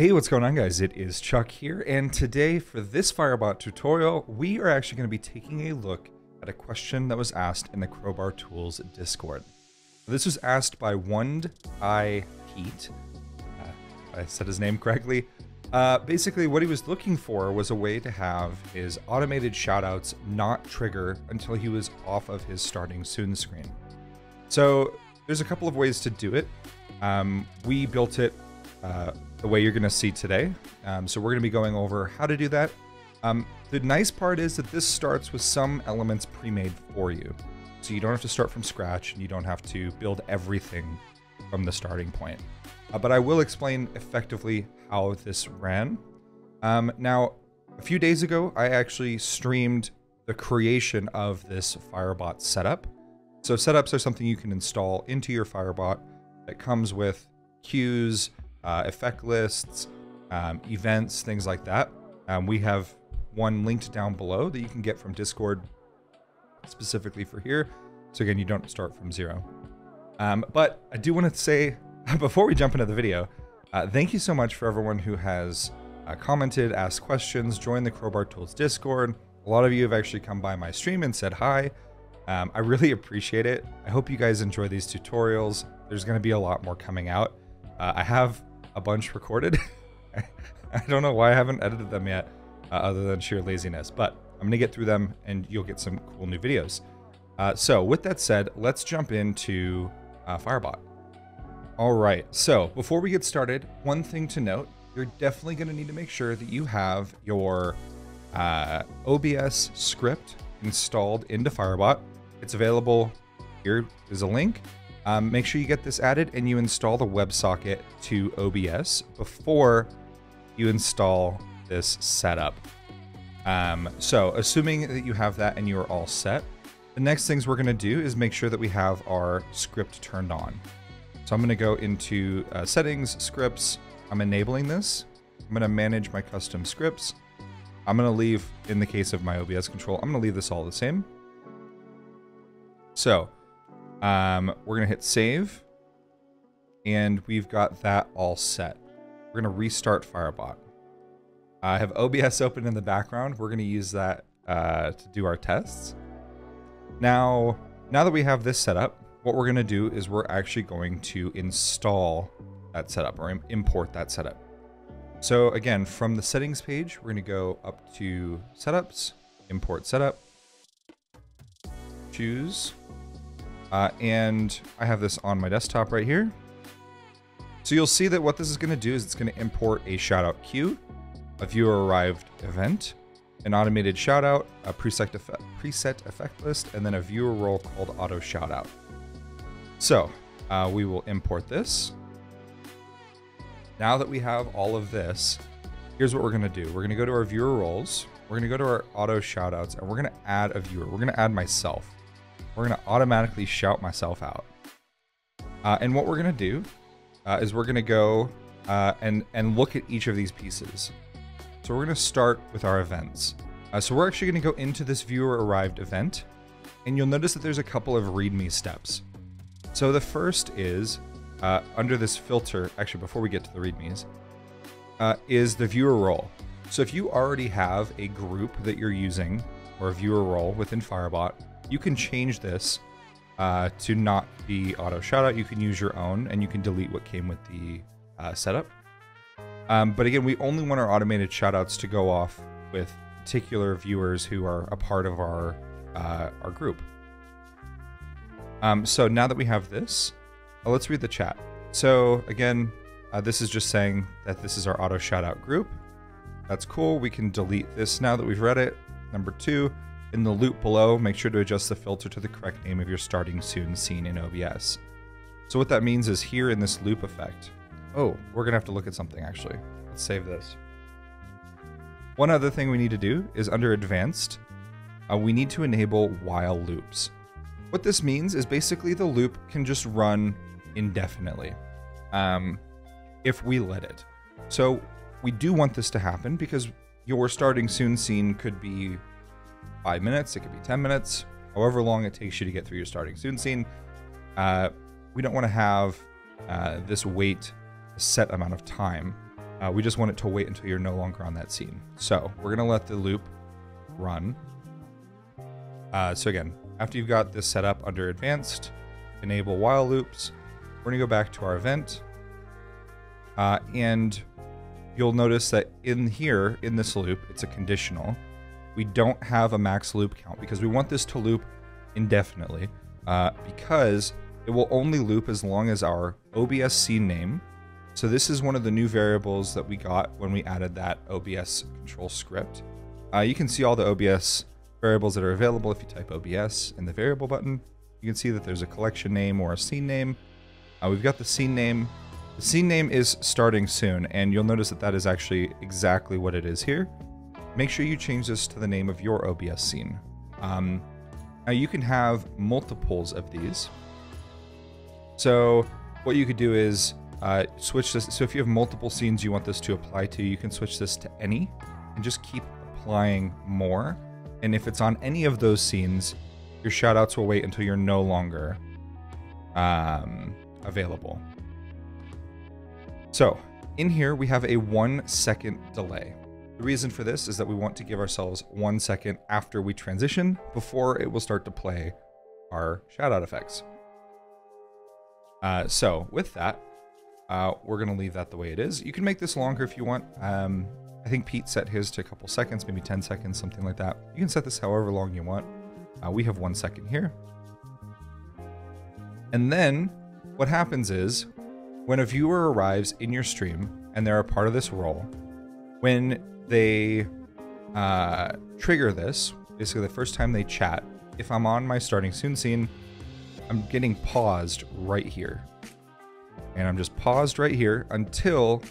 Hey, what's going on guys? It is Chuck here, and today for this Firebot tutorial, we are actually going to be taking a look at a question that was asked in the Crowbar Tools Discord. This was asked by Wund I Pete. Uh, I said his name correctly. Uh, basically, what he was looking for was a way to have his automated shoutouts not trigger until he was off of his starting soon screen. So there's a couple of ways to do it. Um, we built it uh, the way you're going to see today. Um, so we're going to be going over how to do that. Um, the nice part is that this starts with some elements pre-made for you. So you don't have to start from scratch and you don't have to build everything from the starting point. Uh, but I will explain effectively how this ran. Um, now, a few days ago, I actually streamed the creation of this Firebot setup. So setups are something you can install into your Firebot that comes with queues, uh, effect lists, um, events, things like that. Um, we have one linked down below that you can get from Discord specifically for here. So again, you don't start from zero. Um, but I do want to say, before we jump into the video, uh, thank you so much for everyone who has uh, commented, asked questions, joined the Crowbar Tools Discord. A lot of you have actually come by my stream and said hi. Um, I really appreciate it. I hope you guys enjoy these tutorials. There's going to be a lot more coming out. Uh, I have a bunch recorded. I don't know why I haven't edited them yet, uh, other than sheer laziness, but I'm going to get through them and you'll get some cool new videos. Uh, so with that said, let's jump into uh, Firebot. All right, so before we get started, one thing to note, you're definitely going to need to make sure that you have your uh, OBS script installed into Firebot. It's available, here is a link. Um, make sure you get this added and you install the WebSocket to OBS before you install this setup. Um, so assuming that you have that and you are all set, the next things we're going to do is make sure that we have our script turned on. So I'm going to go into uh, settings, scripts. I'm enabling this. I'm going to manage my custom scripts. I'm going to leave, in the case of my OBS control, I'm going to leave this all the same. So um, we're going to hit save. And we've got that all set. We're going to restart Firebot. I have OBS open in the background. We're going to use that uh, to do our tests. Now, now that we have this set up, what we're going to do is we're actually going to install that setup or import that setup. So again, from the settings page, we're going to go up to setups, import setup, choose uh, and I have this on my desktop right here. So you'll see that what this is going to do is it's going to import a shoutout queue, a viewer arrived event, an automated shoutout, a preset effect, preset effect list, and then a viewer role called auto shoutout. So uh, we will import this. Now that we have all of this, here's what we're going to do. We're going to go to our viewer roles. We're going to go to our auto shoutouts and we're going to add a viewer. We're going to add myself we're going to automatically shout myself out. Uh, and what we're going to do uh, is we're going to go uh, and, and look at each of these pieces. So we're going to start with our events. Uh, so we're actually going to go into this viewer arrived event, and you'll notice that there's a couple of README steps. So the first is uh, under this filter, actually before we get to the READMEs, uh, is the viewer role. So if you already have a group that you're using, or a viewer role within Firebot, you can change this uh, to not be auto shoutout. You can use your own, and you can delete what came with the uh, setup. Um, but again, we only want our automated shoutouts to go off with particular viewers who are a part of our uh, our group. Um, so now that we have this, uh, let's read the chat. So again, uh, this is just saying that this is our auto shoutout group. That's cool. We can delete this now that we've read it. Number two, in the loop below, make sure to adjust the filter to the correct name of your starting soon scene in OBS. So what that means is here in this loop effect, oh, we're gonna have to look at something actually. Let's save this. One other thing we need to do is under advanced, uh, we need to enable while loops. What this means is basically the loop can just run indefinitely um, if we let it. So we do want this to happen because your starting soon scene could be five minutes, it could be 10 minutes, however long it takes you to get through your starting soon scene. Uh, we don't want to have uh, this wait a set amount of time. Uh, we just want it to wait until you're no longer on that scene. So we're going to let the loop run. Uh, so again, after you've got this set up under advanced, enable while loops, we're going to go back to our event. Uh, and you'll notice that in here, in this loop, it's a conditional. We don't have a max loop count because we want this to loop indefinitely uh, because it will only loop as long as our OBS scene name. So this is one of the new variables that we got when we added that OBS control script. Uh, you can see all the OBS variables that are available if you type OBS in the variable button. You can see that there's a collection name or a scene name. Uh, we've got the scene name. The scene name is starting soon, and you'll notice that that is actually exactly what it is here. Make sure you change this to the name of your OBS scene. Um, now you can have multiples of these. So what you could do is uh, switch this. So if you have multiple scenes you want this to apply to, you can switch this to any and just keep applying more. And if it's on any of those scenes, your shoutouts will wait until you're no longer um, available. So in here, we have a one second delay. The reason for this is that we want to give ourselves one second after we transition before it will start to play our shoutout effects. Uh, so with that, uh, we're going to leave that the way it is. You can make this longer if you want. Um, I think Pete set his to a couple seconds, maybe 10 seconds, something like that. You can set this however long you want. Uh, we have one second here. And then what happens is when a viewer arrives in your stream and they're a part of this role, when they uh, trigger this, basically the first time they chat, if I'm on my starting soon scene, I'm getting paused right here. And I'm just paused right here until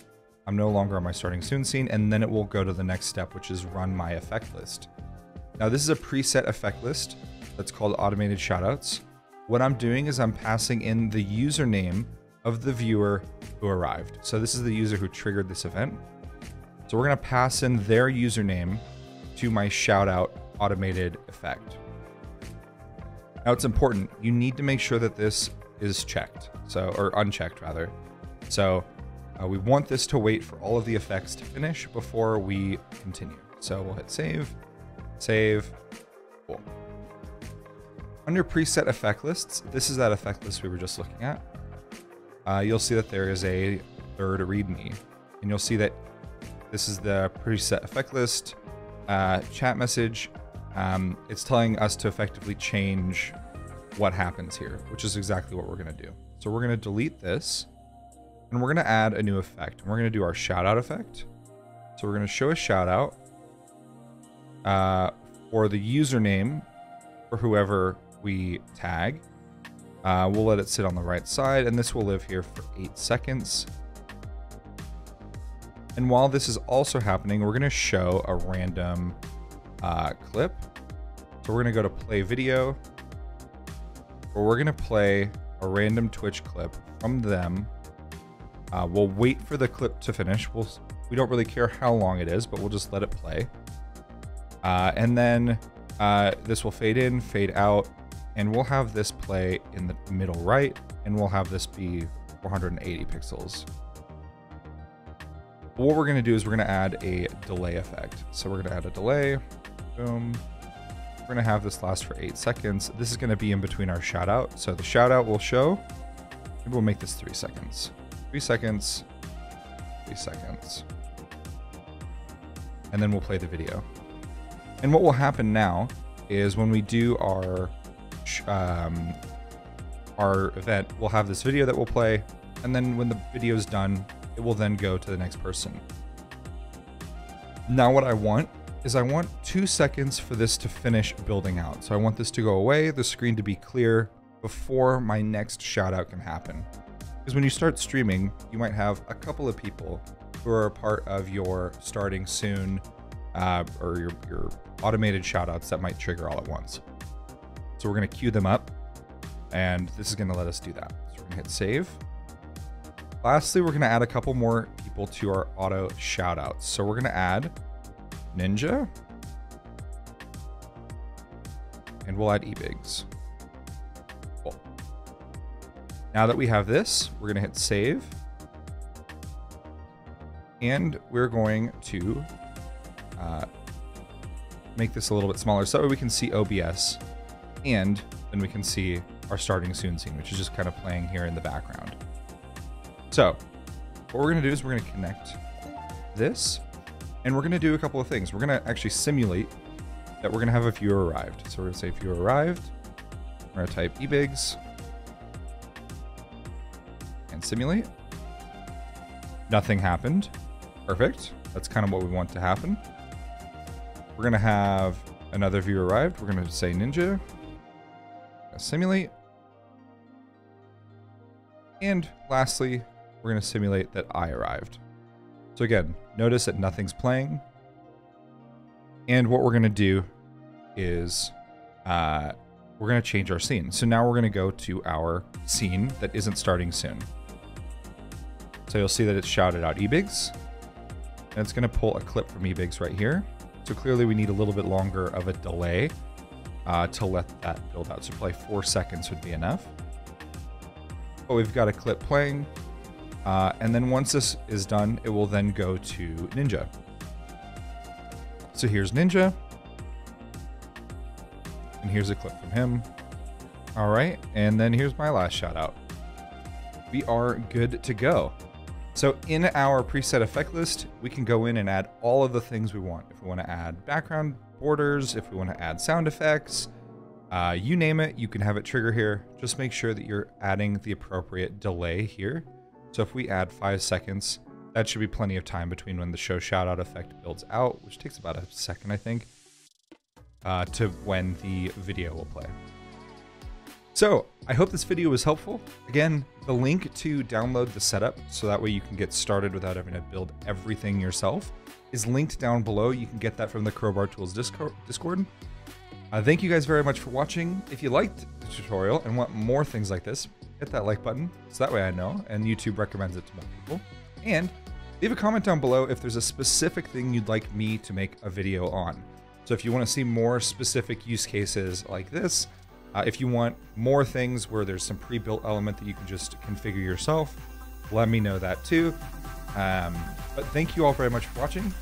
I'm no longer on my starting soon scene, and then it will go to the next step, which is run my effect list. Now this is a preset effect list that's called automated shoutouts. What I'm doing is I'm passing in the username of the viewer who arrived. So this is the user who triggered this event. So we're gonna pass in their username to my shoutout automated effect. Now it's important, you need to make sure that this is checked, so or unchecked rather. So uh, we want this to wait for all of the effects to finish before we continue. So we'll hit save, save, cool. Under preset effect lists, this is that effect list we were just looking at. Uh, you'll see that there is a third readme, and you'll see that this is the preset effect list uh, chat message. Um, it's telling us to effectively change what happens here, which is exactly what we're going to do. So we're going to delete this and we're going to add a new effect. We're going to do our shout out effect. So we're going to show a shout out uh, for the username for whoever we tag. Uh, we'll let it sit on the right side and this will live here for eight seconds. And while this is also happening, we're going to show a random uh, clip. So we're going to go to play video, or we're going to play a random Twitch clip from them. Uh, we'll wait for the clip to finish. We'll, we don't really care how long it is, but we'll just let it play. Uh, and then uh, this will fade in, fade out, and we'll have this play in the middle right, and we'll have this be 480 pixels what we're to do is we're to add a delay effect. So we're to add a delay. Boom. We're to have this last for eight seconds. This is to be in between our shout out. So the shout out will show. Maybe we'll make this three seconds. Three seconds. Three seconds. And then we'll play the video. And what will happen now is when we do our um, our event, we'll have this video that we'll play. And then when the video is done, it will then go to the next person. Now what I want is I want two seconds for this to finish building out. So I want this to go away, the screen to be clear before my next shout out can happen. Because when you start streaming, you might have a couple of people who are a part of your starting soon uh, or your, your automated shoutouts that might trigger all at once. So we're going to queue them up and this is going to let us do that. So we're going to hit save. Lastly, we're going to add a couple more people to our auto shout shoutouts. So we're going to add Ninja. And we'll add ebiggz. Cool. Now that we have this, we're going to hit save. And we're going to uh, make this a little bit smaller so that we can see OBS and then we can see our starting soon scene, which is just kind of playing here in the background. So what we're going to do is we're going to connect this and we're going to do a couple of things. We're going to actually simulate that we're going to have a viewer arrived. So we're going to say viewer arrived. We're going to type ebiggz and simulate. Nothing happened. Perfect. That's kind of what we want to happen. We're going to have another viewer arrived. We're going to say ninja. Simulate. And lastly, we're going to simulate that I arrived. So again, notice that nothing's playing. And what we're going to do is uh, we're going to change our scene. So now we're going to go to our scene that isn't starting soon. So you'll see that it's shouted out ebiggz. And it's going to pull a clip from ebiggz right here. So clearly we need a little bit longer of a delay uh, to let that build out. So probably four seconds would be enough. But we've got a clip playing. Uh, and then once this is done, it will then go to Ninja. So here's Ninja. And here's a clip from him. All right, and then here's my last shout out. We are good to go. So in our preset effect list, we can go in and add all of the things we want. If we want to add background borders, if we want to add sound effects, uh, you name it, you can have it trigger here. Just make sure that you're adding the appropriate delay here. So if we add five seconds, that should be plenty of time between when the show shoutout effect builds out, which takes about a second, I think, uh, to when the video will play. So I hope this video was helpful. Again, the link to download the setup so that way you can get started without having to build everything yourself is linked down below. You can get that from the Crowbar Tools Discord. Uh, thank you guys very much for watching. If you liked the tutorial and want more things like this, hit that like button so that way I know and YouTube recommends it to more people. And leave a comment down below if there's a specific thing you'd like me to make a video on. So if you want to see more specific use cases like this, uh, if you want more things where there's some pre-built element that you can just configure yourself, let me know that too. Um, but thank you all very much for watching.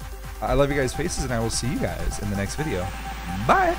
I love you guys' faces, and I will see you guys in the next video. Bye!